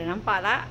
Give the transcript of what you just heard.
Ada nampak tak?